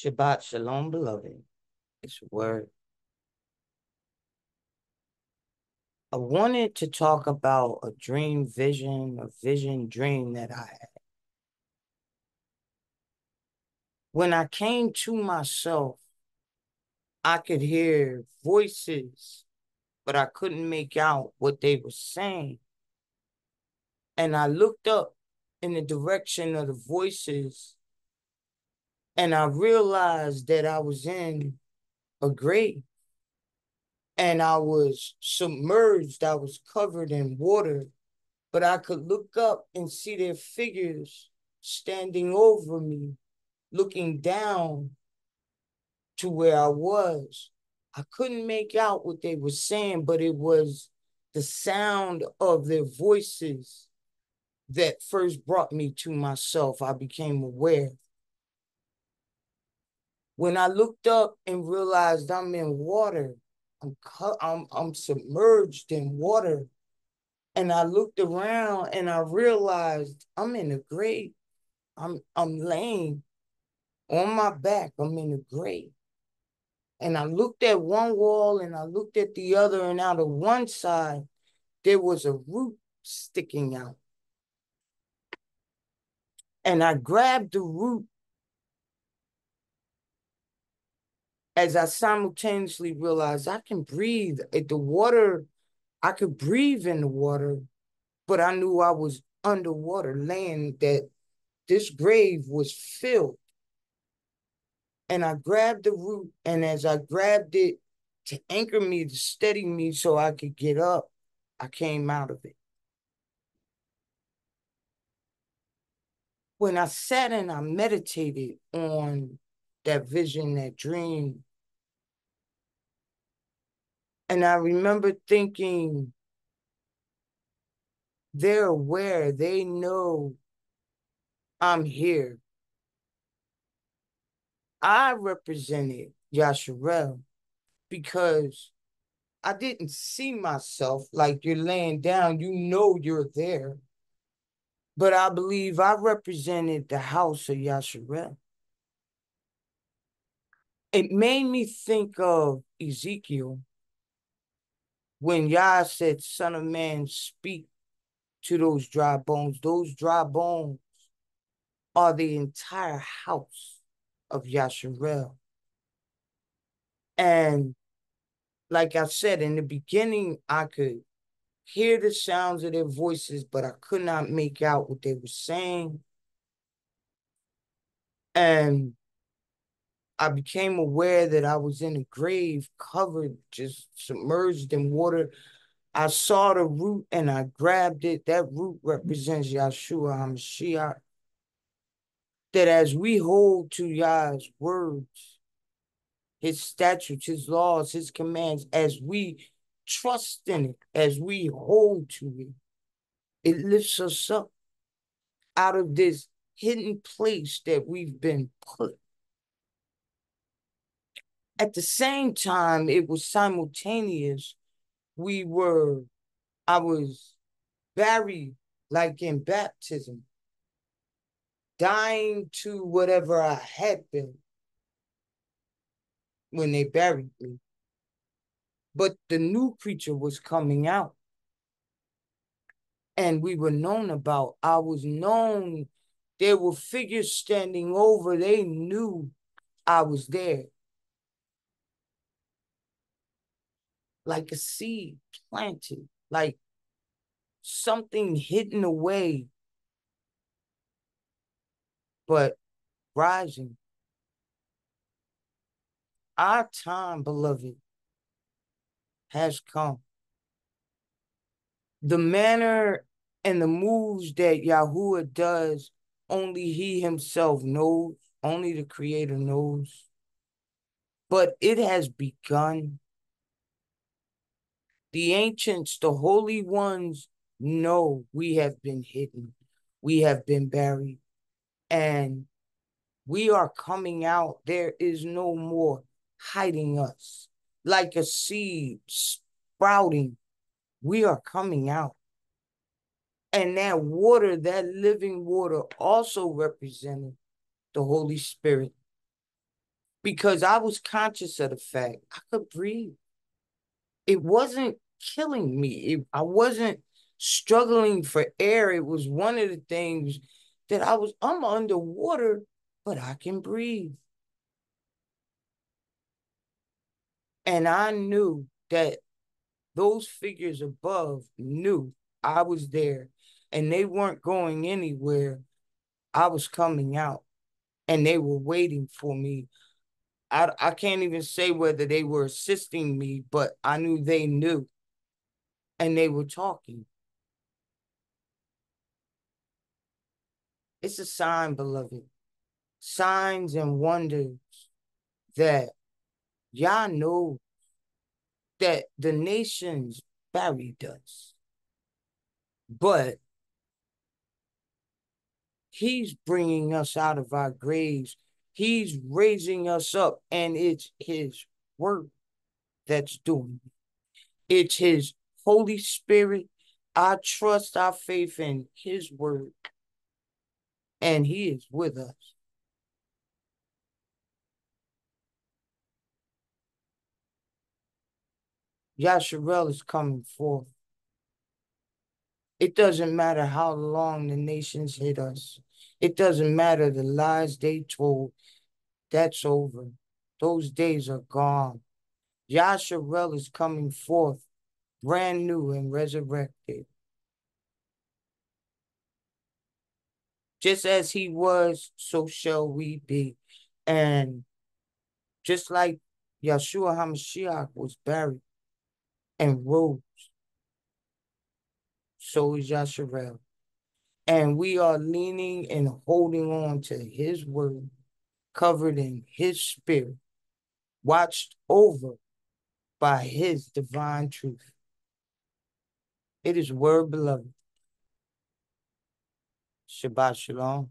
Shabbat Shalom, beloved. It's word. I wanted to talk about a dream vision, a vision dream that I had. When I came to myself, I could hear voices, but I couldn't make out what they were saying. And I looked up in the direction of the voices and I realized that I was in a grave and I was submerged, I was covered in water, but I could look up and see their figures standing over me, looking down to where I was. I couldn't make out what they were saying, but it was the sound of their voices that first brought me to myself. I became aware. When I looked up and realized I'm in water, I'm I'm I'm submerged in water, and I looked around and I realized I'm in a grave. I'm I'm laying on my back. I'm in a grave. And I looked at one wall and I looked at the other, and out of one side, there was a root sticking out. And I grabbed the root as I simultaneously realized I can breathe. At the water, I could breathe in the water, but I knew I was underwater, laying that this grave was filled. And I grabbed the root, and as I grabbed it to anchor me, to steady me so I could get up, I came out of it. When I sat and I meditated on that vision, that dream, and I remember thinking, they're aware, they know I'm here. I represented Yasharel because I didn't see myself like you're laying down, you know you're there. But I believe I represented the house of Yasharel. It made me think of Ezekiel when Yah said, Son of man, speak to those dry bones, those dry bones are the entire house of Yasharel. And like I said, in the beginning, I could hear the sounds of their voices, but I could not make out what they were saying. And I became aware that I was in a grave covered, just submerged in water. I saw the root and I grabbed it. That root represents Yahshua HaMashiach. That as we hold to Yah's words, his statutes, his laws, his commands, as we trust in it, as we hold to it, it lifts us up out of this hidden place that we've been put. At the same time, it was simultaneous. We were, I was buried like in baptism, dying to whatever I had been when they buried me. But the new creature was coming out. And we were known about. I was known. There were figures standing over. They knew I was there. Like a seed planted, like something hidden away, but rising. Our time, beloved, has come. The manner and the moves that Yahuwah does, only he himself knows, only the creator knows. But it has begun the ancients, the holy ones, know we have been hidden, we have been buried, and we are coming out. There is no more hiding us. Like a seed sprouting, we are coming out. And that water, that living water, also represented the Holy Spirit. because I was conscious of the fact I could breathe. It wasn't killing me. It, I wasn't struggling for air. It was one of the things that I was, I'm underwater, but I can breathe. And I knew that those figures above knew I was there and they weren't going anywhere. I was coming out and they were waiting for me. I, I can't even say whether they were assisting me, but I knew they knew and they were talking. It's a sign, beloved. Signs and wonders that y'all know that the nations buried us. But he's bringing us out of our graves. He's raising us up, and it's his word that's doing it. It's his Holy Spirit. I trust our faith in his word, and he is with us. Yasharel is coming forth. It doesn't matter how long the nations hit us. It doesn't matter the lies they told. That's over. Those days are gone. Yasharel is coming forth, brand new and resurrected. Just as he was, so shall we be. And just like Yeshua HaMashiach was buried, and rose. So is Yasharel. And we are leaning and holding on to his word, covered in his spirit, watched over by his divine truth. It is word beloved. Shabbat Shalom.